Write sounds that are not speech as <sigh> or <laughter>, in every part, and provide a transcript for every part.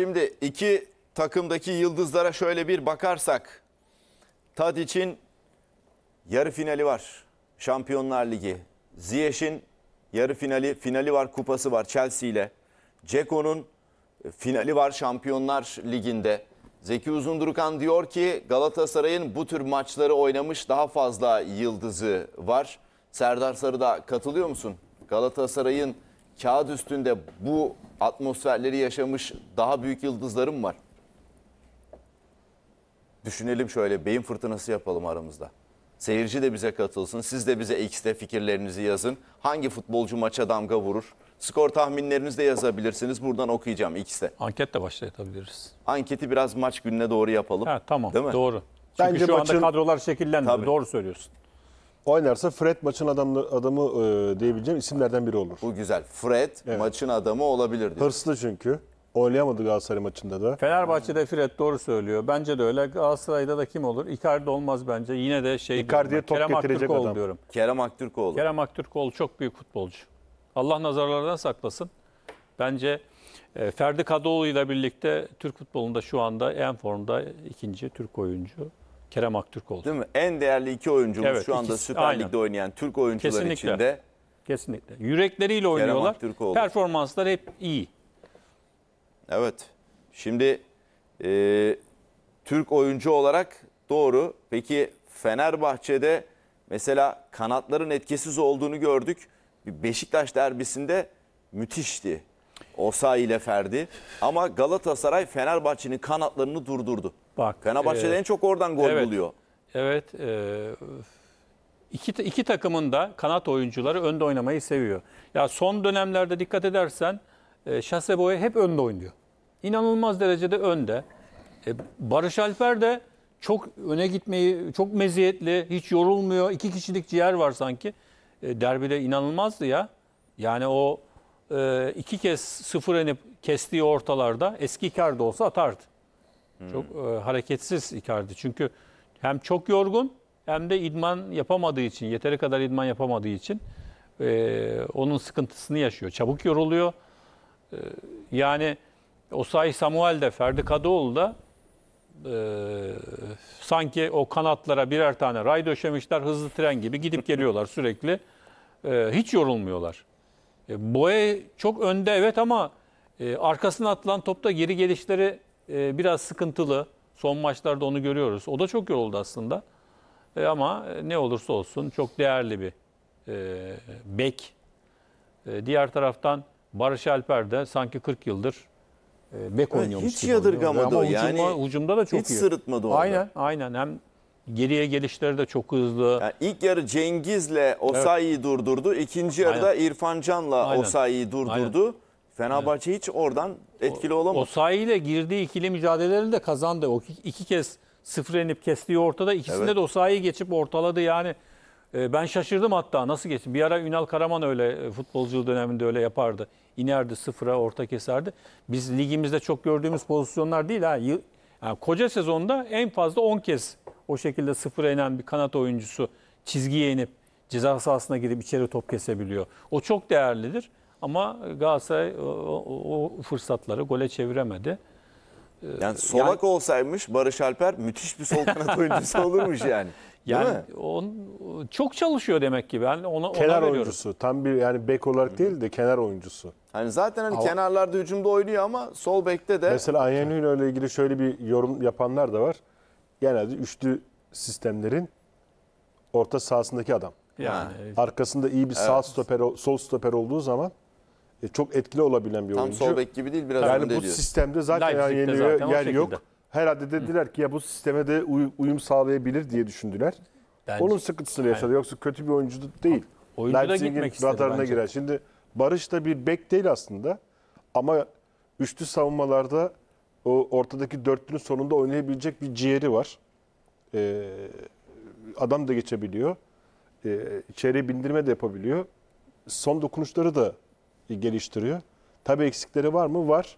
Şimdi iki takımdaki yıldızlara şöyle bir bakarsak. Tadic'in yarı finali var. Şampiyonlar Ligi. Ziyech'in yarı finali, finali var, kupası var Chelsea ile. Ceko'nun finali var Şampiyonlar Ligi'nde. Zeki Uzundurukan diyor ki Galatasaray'ın bu tür maçları oynamış daha fazla yıldızı var. Serdar Sarı da katılıyor musun? Galatasaray'ın kağıt üstünde bu atmosferleri yaşamış daha büyük yıldızlarım var. Düşünelim şöyle beyin fırtınası yapalım aramızda. Seyirci de bize katılsın. Siz de bize X'te fikirlerinizi yazın. Hangi futbolcu maça damga vurur? Skor tahminlerinizi de yazabilirsiniz. Buradan okuyacağım X'te. Anket de başlatabiliriz. Anketi biraz maç gününe doğru yapalım. Ha, tamam Değil mi? doğru. Çünkü Bence şu maçın- anda kadrolar şekillendi. Tabii. Doğru söylüyorsun. Oynarsa Fred maçın adamı, adamı e, diyebileceğim isimlerden biri olur. Bu güzel. Fred maçın adamı olabilir diyor. Hırslı çünkü. Oynayamadı Galatasaray maçında da. Fenerbahçe'de Fred doğru söylüyor. Bence de öyle. Galatasaray'da da kim olur? Icardi olmaz bence. Yine de şey Icardi'ye diyorum ben, top Kerem getirecek Aktürkoğlu adam. diyorum. Kerem Aktürkoğlu. Kerem Aktürkoğlu çok büyük futbolcu. Allah nazarlardan saklasın. Bence e, Ferdi Kadıoğlu ile birlikte Türk futbolunda şu anda en formda ikinci Türk oyuncu Kerem Aktürkoğlu. Değil mi? En değerli iki oyuncumuz Evet, şu anda ikisi- Süper aynen. Lig'de oynayan Türk oyuncular Kesinlikle. içinde. Kesinlikle. Yürekleriyle oynuyorlar. Aktürkoğlu. Performansları hep iyi. Evet. Şimdi e, Türk oyuncu olarak doğru. Peki Fenerbahçe'de mesela kanatların etkisiz olduğunu gördük. Bir Beşiktaş derbisinde müthişti. Osayi ile Ferdi. Ama Galatasaray Fenerbahçe'nin kanatlarını durdurdu. Bak. Fenerbahçe'de e, en çok oradan gol evet. buluyor. Evet. E, iki, iki takımın da kanat oyuncuları önde oynamayı seviyor. Ya son dönemlerde dikkat edersen e, Şaseboy hep önde oynuyor. İnanılmaz derecede önde. E, Barış Alper de çok öne gitmeyi çok meziyetli, hiç yorulmuyor. İki kişilik ciğer var sanki. E, derbide inanılmazdı ya. Yani o e, iki kez sıfır inip kestiği ortalarda eski Icardi olsa atardı. Çok e, hareketsiz Icardi. Çünkü hem çok yorgun hem de idman yapamadığı için, yeteri kadar idman yapamadığı için e, onun sıkıntısını yaşıyor. Çabuk yoruluyor. E, yani Osayi Samuel de Ferdi Kadıoğlu da e, sanki o kanatlara birer tane ray döşemişler hızlı tren gibi gidip <laughs> geliyorlar sürekli. E, hiç yorulmuyorlar. E, Boye çok önde evet ama e, arkasına atılan topta geri gelişleri e, biraz sıkıntılı. Son maçlarda onu görüyoruz. O da çok yoruldu aslında. E, ama ne olursa olsun çok değerli bir e, bek. E, diğer taraftan Barış Alper de sanki 40 yıldır e, bek oynuyormuş hiç gibi oynuyor. yadırgamadı Ama Yani hücumda da çok hiç iyi. sırıtmadı orada. Aynen, aynen. Hem geriye gelişleri de çok hızlı. Yani ilk yarı Cengiz'le Osayi'yi durdurdu. İkinci yarıda. İrfan Can'la Aynen. Osayi'yi durdurdu. Fenerbahçe hiç oradan etkili olamadı. Osayi ile girdiği ikili mücadeleleri de kazandı. O iki, iki kez sıfır inip kestiği ortada. İkisinde Evet. de Osayi'yi geçip ortaladı. Yani e, ben şaşırdım hatta nasıl geçti. Bir ara Ünal Karaman öyle e, futbolculuğu döneminde öyle yapardı. İnerdi sıfıra orta keserdi. Biz ligimizde çok gördüğümüz pozisyonlar değil ha. Yıl- Yani koca sezonda en fazla 10 kez o şekilde sıfıra inen bir kanat oyuncusu çizgiye inip ceza sahasına girip içeri top kesebiliyor. O çok değerlidir. Ama Galatasaray o, o- o fırsatları gole çeviremedi. Yani solak olsaymış Barış Alper müthiş bir sol kanat <laughs> oyuncusu olurmuş yani. Yani on, çok çalışıyor demek ki. Ben ona, ona Kenar veriyorum. oyuncusu. Tam bir yani bek olarak değil de kenar oyuncusu. Hani zaten hani Ama- kenarlarda hücumda oynuyor ama sol bekte de Mesela Anyanino ile ilgili şöyle bir yorum yapanlar da var. Genelde üçlü sistemlerin orta sahasındaki adam. Yani Arkasında iyi bir sağ stoper, sol stoper olduğu zaman çok etkili olabilen bir tam oyuncu. sol bek gibi değil biraz Yani önde bu diyor. sistemde zaten Leipzig'te Anyanino'ya zaten o yer şekilde. yok. Herhalde dediler ki ya bu sisteme de uy- uyum sağlayabilir diye düşündüler. Bence- Onun sıkıntısını yaşadı. Yoksa kötü bir oyuncu da değil. Oyuncu da Leipzig'in gitmek istedi radarına bence. girer. Şimdi Barış da bir bek değil aslında. Ama üçlü savunmalarda o ortadaki dörtlünün sonunda oynayabilecek bir ciğeri var. Ee, adam da geçebiliyor. Ee, içeriye bindirme de yapabiliyor. Son dokunuşları da geliştiriyor. Tabii eksikleri var mı? Var.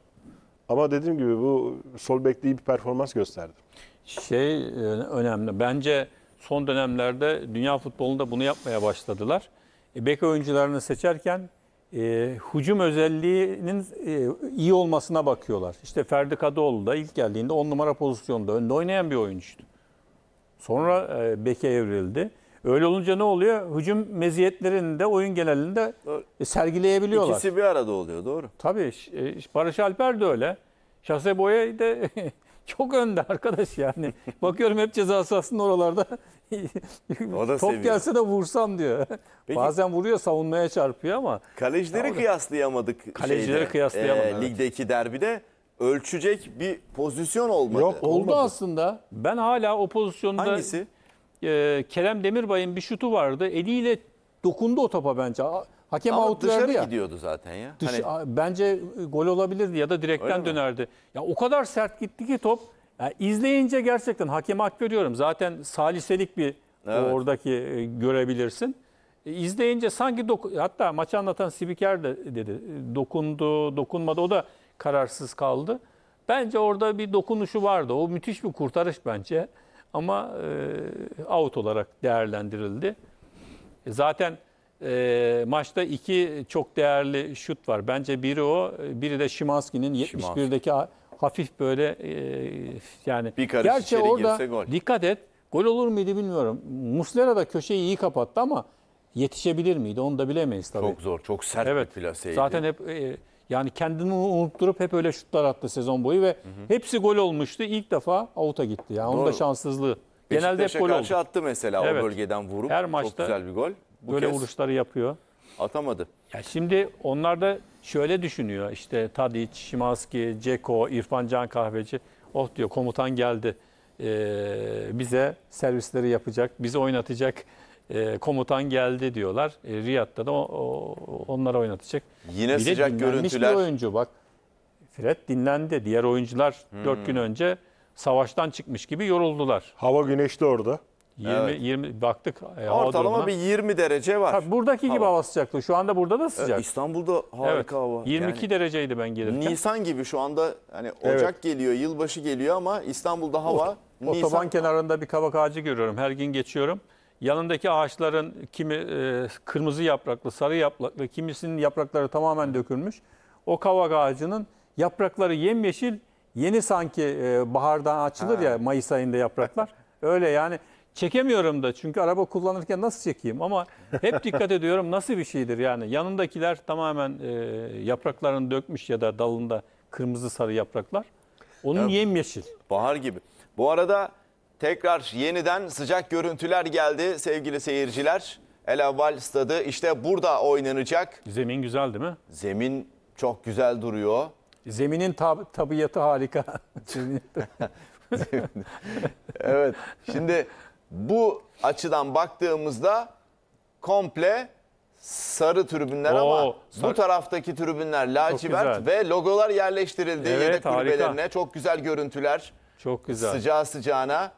Ama dediğim gibi bu sol bekte iyi bir performans gösterdi. şey e, önemli. Bence son dönemlerde dünya futbolunda bunu yapmaya başladılar. E, bek oyuncularını seçerken e, hücum özelliğinin e, iyi olmasına bakıyorlar. İşte Ferdi Kadıoğlu da ilk geldiğinde 10 numara pozisyonda önde oynayan bir oyuncuydu. Sonra e, beke evrildi. Öyle olunca ne oluyor? Hücum meziyetlerini de oyun genelinde e, sergileyebiliyorlar. İkisi bir arada oluyor doğru. Tabii e, Barış Alper de öyle. Şase Boya da <laughs> çok önde arkadaş yani. <laughs> Bakıyorum hep ceza sahasının oralarda. O da Top seviyor. gelse de vursam diyor. Peki- Bazen vuruyor savunmaya çarpıyor ama Kalecileri kıyaslayamadık. Kalecileri şeyde, kıyaslayamadık, e, evet. Ligdeki derbide ölçecek bir pozisyon olmadı. Yok, oldu Olmadı. aslında. Ben hala o pozisyonda Hangisi? E, Kerem Demirbay'ın bir şutu vardı. Eliyle dokundu o topa bence. Hakem Ama out dışarı verdi ya. gidiyordu zaten ya. Dış- Hani bence e, gol olabilirdi ya da direkten dönerdi. Ya o kadar sert gitti ki top. Ya izleyince gerçekten hakeme hak veriyorum. Zaten saliselik bir Evet. oradaki e, görebilirsin. E, izleyince sanki doku- hatta maçı anlatan spiker de dedi e, dokundu, dokunmadı. O da kararsız kaldı. Bence orada bir dokunuşu vardı. O müthiş bir kurtarış bence. Ama e, out olarak değerlendirildi. E, Zaten e, maçta iki çok değerli şut var. Bence biri o, biri de Şimanski'nin 71'deki ha- hafif böyle e, yani. Bir karış Gerçi içeri orada girse gol. dikkat et. Gol olur muydu bilmiyorum. Muslera da köşeyi iyi kapattı ama yetişebilir miydi onu da bilemeyiz tabii. çok zor, çok sert Evet. bir plaseydi. Zaten hep e, yani kendini unutturup hep öyle şutlar attı sezon boyu ve hepsi gol olmuştu. İlk defa avuta gitti. Yani onun da Doğru. şanssızlığı. Genelde hep Beşiktaş'a gol karşı oldu. attı mesela Evet. o bölgeden vurup. Her çok maçta güzel bir gol. Bu Böyle kez vuruşları yapıyor. atamadı. Ya şimdi onlar da şöyle düşünüyor. İşte Tadic, Şimanski, Ceko, İrfan Can Kahveci. Oh diyor komutan geldi. Ee, bize servisleri yapacak, bizi oynatacak. Ee, komutan geldi diyorlar. E, Riyad'da da o, o- onları oynatacak. Yine Bir de sıcak görüntüler. bir oyuncu bak. Fred dinlendi. Diğer oyuncular 4 Hmm. gün önce savaştan çıkmış gibi yoruldular. Hava güneşli orada. 20 Evet. 20 baktık e, hava Ortalama bir 20 derece var. Ha, buradaki gibi Hava. hava sıcaklığı. Şu anda burada da Ee, sıcak. İstanbul'da harika evet. hava. 22 Yani dereceydi ben gelirken. Nisan gibi şu anda hani Evet. Ocak geliyor, yılbaşı geliyor ama İstanbul'da hava Otoban Nisan. kenarında bir kavak ağacı görüyorum. Her gün geçiyorum. Yanındaki ağaçların kimi e, kırmızı yapraklı, sarı yapraklı, kimisinin yaprakları tamamen dökülmüş. O kavak ağacının yaprakları yemyeşil, yeni sanki e, bahardan açılır ya Mayıs ayında yapraklar. <laughs> Öyle yani çekemiyorum da çünkü araba kullanırken nasıl çekeyim ama hep dikkat ediyorum nasıl bir şeydir yani. Yanındakiler tamamen e, yapraklarını dökmüş ya da dalında kırmızı sarı yapraklar. Onun yemyeşil. Bahar gibi. Bu arada tekrar yeniden sıcak görüntüler geldi sevgili seyirciler. El Avval stadı işte burada oynanacak. Zemin güzel değil mi? Zemin çok güzel duruyor. Zeminin tab- tabiatı harika. <laughs> Evet. Şimdi bu açıdan baktığımızda komple sarı tribünler Oo, ama bu taraftaki tribünler lacivert ve logolar yerleştirildi Evet, yedek harika. kulübelerine. Çok güzel görüntüler. Çok güzel. Sıcağı sıcağına